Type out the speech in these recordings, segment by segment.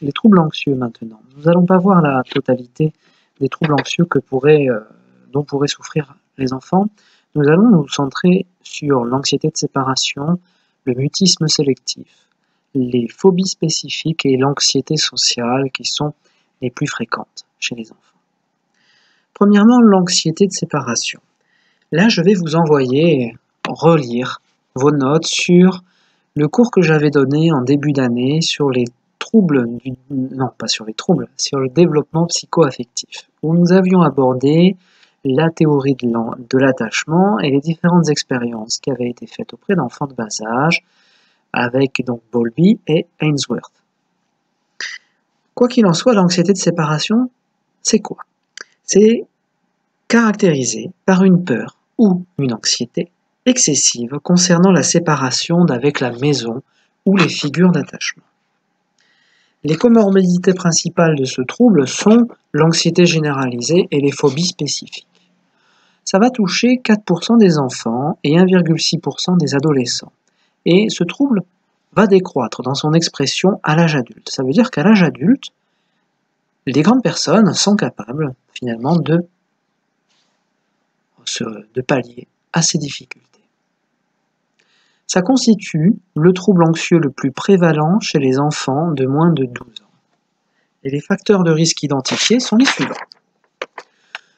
les troubles anxieux maintenant. Nous n'allons pas voir la totalité des troubles anxieux que euh, dont pourraient souffrir les enfants. Nous allons nous centrer sur l'anxiété de séparation, le mutisme sélectif, les phobies spécifiques et l'anxiété sociale qui sont les plus fréquentes chez les enfants. Premièrement, l'anxiété de séparation. Là, je vais vous envoyer relire vos notes sur le cours que j'avais donné en début d'année sur les troubles, non pas sur les troubles, sur le développement psycho-affectif, où nous avions abordé la théorie de l'attachement et les différentes expériences qui avaient été faites auprès d'enfants de bas âge, avec donc Bowlby et Ainsworth. Quoi qu'il en soit, l'anxiété de séparation, c'est quoi? C'est caractérisé par une peur ou une anxiété excessive concernant la séparation d'avec la maison ou les figures d'attachement. Les comorbidités principales de ce trouble sont l'anxiété généralisée et les phobies spécifiques. Ça va toucher 4% des enfants et 1,6% des adolescents. Et ce trouble va décroître dans son expression à l'âge adulte. Ça veut dire qu'à l'âge adulte, les grandes personnes sont capables finalement de, de pallier à ces difficultés. Ça constitue le trouble anxieux le plus prévalent chez les enfants de moins de 12 ans. Et les facteurs de risque identifiés sont les suivants.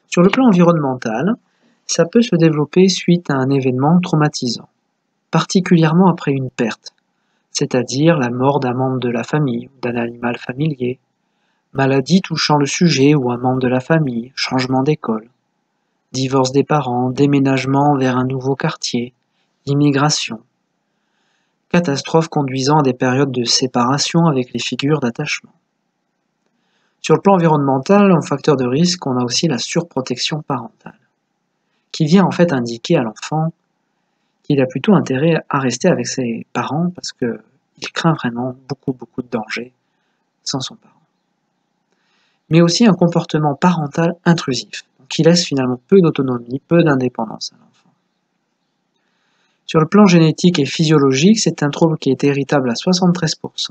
Sur le plan environnemental, ça peut se développer suite à un événement traumatisant, particulièrement après une perte, c'est-à-dire la mort d'un membre de la famille ou d'un animal familier, maladie touchant le sujet ou un membre de la famille, changement d'école, divorce des parents, déménagement vers un nouveau quartier, immigration, catastrophes conduisant à des périodes de séparation avec les figures d'attachement. Sur le plan environnemental, en facteur de risque, on a aussi la surprotection parentale, qui vient en fait indiquer à l'enfant qu'il a plutôt intérêt à rester avec ses parents parce qu'il craint vraiment beaucoup beaucoup de dangers sans son parent. Mais aussi un comportement parental intrusif, qui laisse finalement peu d'autonomie, peu d'indépendance. Sur le plan génétique et physiologique, c'est un trouble qui est héritable à 73%.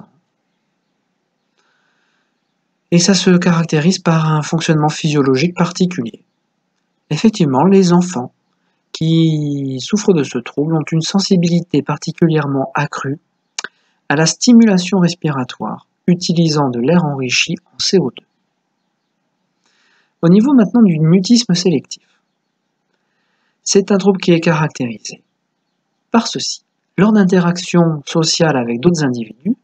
Et ça se caractérise par un fonctionnement physiologique particulier. Effectivement, les enfants qui souffrent de ce trouble ont une sensibilité particulièrement accrue à la stimulation respiratoire utilisant de l'air enrichi en CO2. Au niveau maintenant du mutisme sélectif, c'est un trouble qui est caractérisé par ceci. Lors d'interactions sociales avec d'autres individus,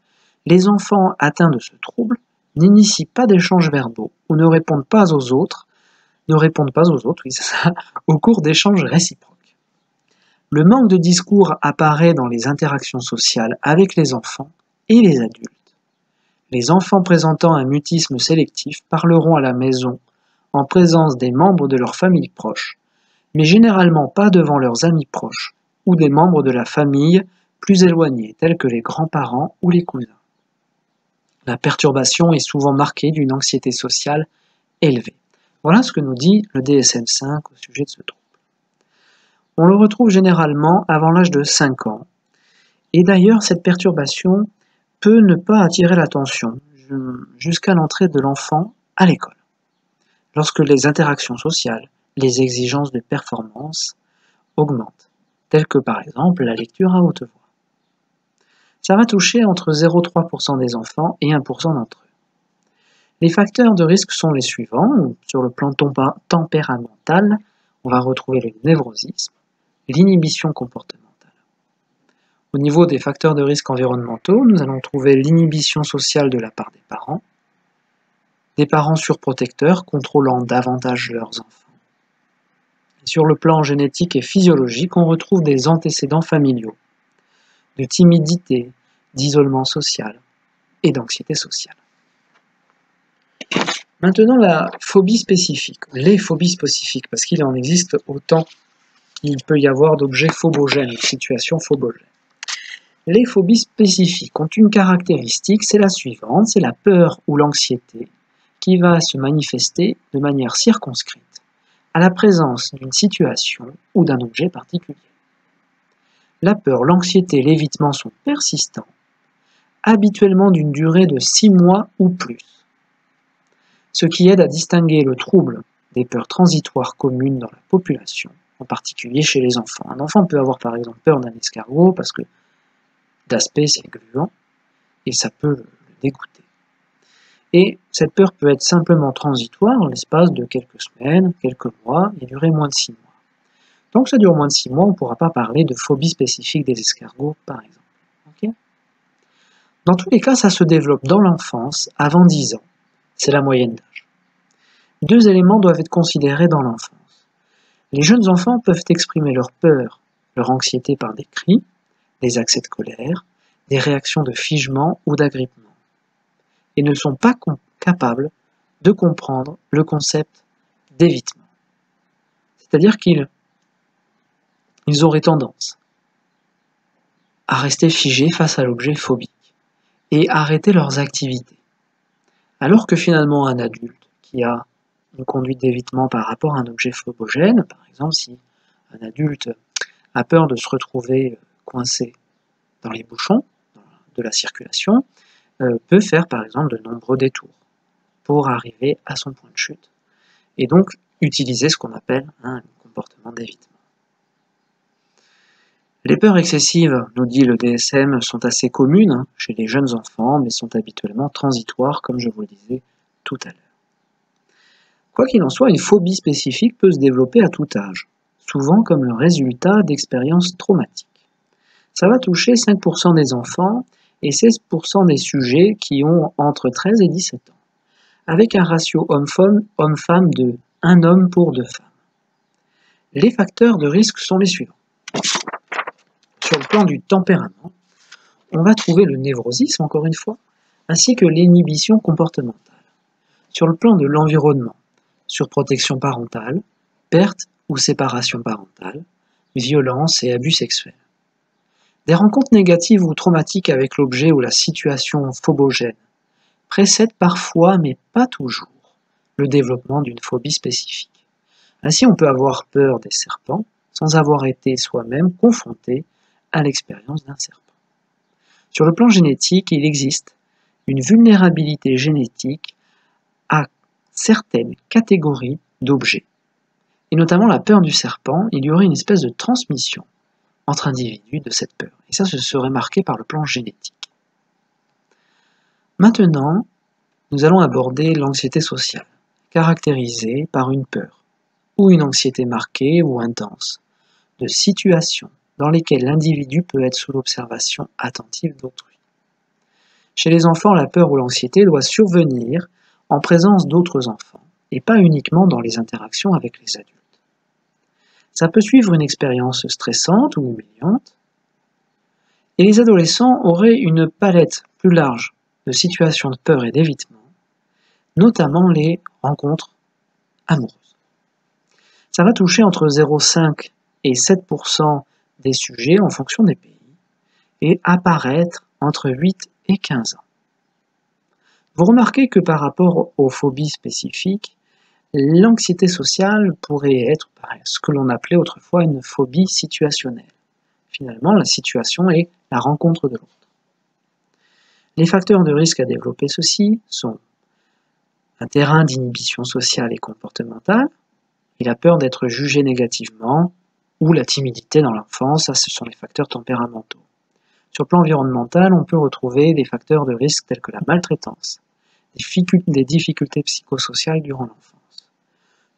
les enfants atteints de ce trouble n'initient pas d'échanges verbaux ou ne répondent pas aux autres, ne répondent pas aux autres, au cours d'échanges réciproques. Le manque de discours apparaît dans les interactions sociales avec les enfants et les adultes. Les enfants présentant un mutisme sélectif parleront à la maison en présence des membres de leur famille proche, mais généralement pas devant leurs amis proches, ou des membres de la famille plus éloignés, tels que les grands-parents ou les cousins. La perturbation est souvent marquée d'une anxiété sociale élevée. Voilà ce que nous dit le DSM-5 au sujet de ce trouble. On le retrouve généralement avant l'âge de 5 ans, et d'ailleurs cette perturbation peut ne pas attirer l'attention jusqu'à l'entrée de l'enfant à l'école, lorsque les interactions sociales, les exigences de performance augmentent telles que par exemple la lecture à haute voix. Ça va toucher entre 0,3% des enfants et 1% d'entre eux. Les facteurs de risque sont les suivants. Sur le plan tempéramental, on va retrouver le névrosisme, l'inhibition comportementale. Au niveau des facteurs de risque environnementaux, nous allons trouver l'inhibition sociale de la part des parents, des parents surprotecteurs contrôlant davantage leurs enfants, sur le plan génétique et physiologique, on retrouve des antécédents familiaux, de timidité, d'isolement social et d'anxiété sociale. Maintenant, la phobie spécifique, les phobies spécifiques, parce qu'il en existe autant qu'il peut y avoir d'objets phobogènes, de situations phobogènes. Les phobies spécifiques ont une caractéristique, c'est la suivante, c'est la peur ou l'anxiété qui va se manifester de manière circonscrite à la présence d'une situation ou d'un objet particulier. La peur, l'anxiété l'évitement sont persistants, habituellement d'une durée de 6 mois ou plus, ce qui aide à distinguer le trouble des peurs transitoires communes dans la population, en particulier chez les enfants. Un enfant peut avoir par exemple peur d'un escargot parce que d'aspect c'est gluant et ça peut le dégoûter. Et cette peur peut être simplement transitoire en l'espace de quelques semaines, quelques mois et durer moins de 6 mois. Que ça dure moins de 6 mois, on ne pourra pas parler de phobie spécifique des escargots par exemple. Dans tous les cas, ça se développe dans l'enfance, avant 10 ans. C'est la moyenne d'âge. Deux éléments doivent être considérés dans l'enfance. Les jeunes enfants peuvent exprimer leur peur, leur anxiété par des cris, des accès de colère, des réactions de figement ou d'agrippement, et ne sont pas capables de comprendre le concept d'évitement. C'est-à-dire qu'ils ils auraient tendance à rester figés face à l'objet phobique et arrêter leurs activités. Alors que finalement un adulte qui a une conduite d'évitement par rapport à un objet phobogène, par exemple si un adulte a peur de se retrouver coincé dans les bouchons de la circulation, peut faire par exemple de nombreux détours pour arriver à son point de chute et donc utiliser ce qu'on appelle un comportement d'évitement. Les peurs excessives, nous dit le DSM, sont assez communes hein, chez les jeunes enfants, mais sont habituellement transitoires, comme je vous le disais tout à l'heure. Quoi qu'il en soit, une phobie spécifique peut se développer à tout âge, souvent comme le résultat d'expériences traumatiques. Ça va toucher 5% des enfants et 16% des sujets qui ont entre 13 et 17 ans, avec un ratio homme-femme de 1 homme pour 2 femmes. Les facteurs de risque sont les suivants sur le plan du tempérament, on va trouver le névrosisme, encore une fois, ainsi que l'inhibition comportementale. Sur le plan de l'environnement, surprotection parentale, perte ou séparation parentale, violence et abus sexuels. Des rencontres négatives ou traumatiques avec l'objet ou la situation phobogène précèdent parfois, mais pas toujours, le développement d'une phobie spécifique. Ainsi, on peut avoir peur des serpents sans avoir été soi-même confronté à l'expérience d'un serpent. Sur le plan génétique, il existe une vulnérabilité génétique à certaines catégories d'objets. Et notamment la peur du serpent, il y aurait une espèce de transmission entre individus de cette peur. Et ça, ce serait marqué par le plan génétique. Maintenant, nous allons aborder l'anxiété sociale, caractérisée par une peur, ou une anxiété marquée ou intense, de situation, dans lesquels l'individu peut être sous l'observation attentive d'autrui. Chez les enfants, la peur ou l'anxiété doit survenir en présence d'autres enfants, et pas uniquement dans les interactions avec les adultes. Ça peut suivre une expérience stressante ou humiliante, et les adolescents auraient une palette plus large de situations de peur et d'évitement, notamment les rencontres amoureuses. Ça va toucher entre 0,5 et 7% des sujets en fonction des pays et apparaître entre 8 et 15 ans. Vous remarquez que par rapport aux phobies spécifiques, l'anxiété sociale pourrait être ce que l'on appelait autrefois une phobie situationnelle. Finalement, la situation est la rencontre de l'autre. Les facteurs de risque à développer ceci sont un terrain d'inhibition sociale et comportementale, et la peur d'être jugé négativement, ou la timidité dans l'enfance, ce sont les facteurs tempéramentaux. Sur le plan environnemental, on peut retrouver des facteurs de risque tels que la maltraitance, des difficultés psychosociales durant l'enfance.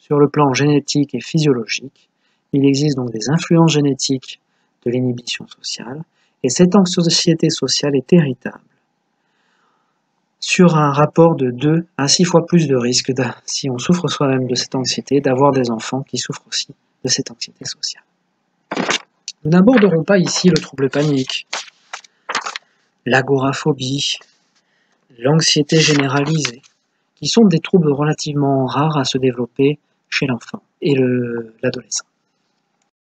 Sur le plan génétique et physiologique, il existe donc des influences génétiques de l'inhibition sociale, et cette anxiété sociale est héritable sur un rapport de 2 à 6 fois plus de risque, si on souffre soi-même de cette anxiété, d'avoir des enfants qui souffrent aussi de cette anxiété sociale. Nous n'aborderons pas ici le trouble panique, l'agoraphobie, l'anxiété généralisée, qui sont des troubles relativement rares à se développer chez l'enfant et l'adolescent.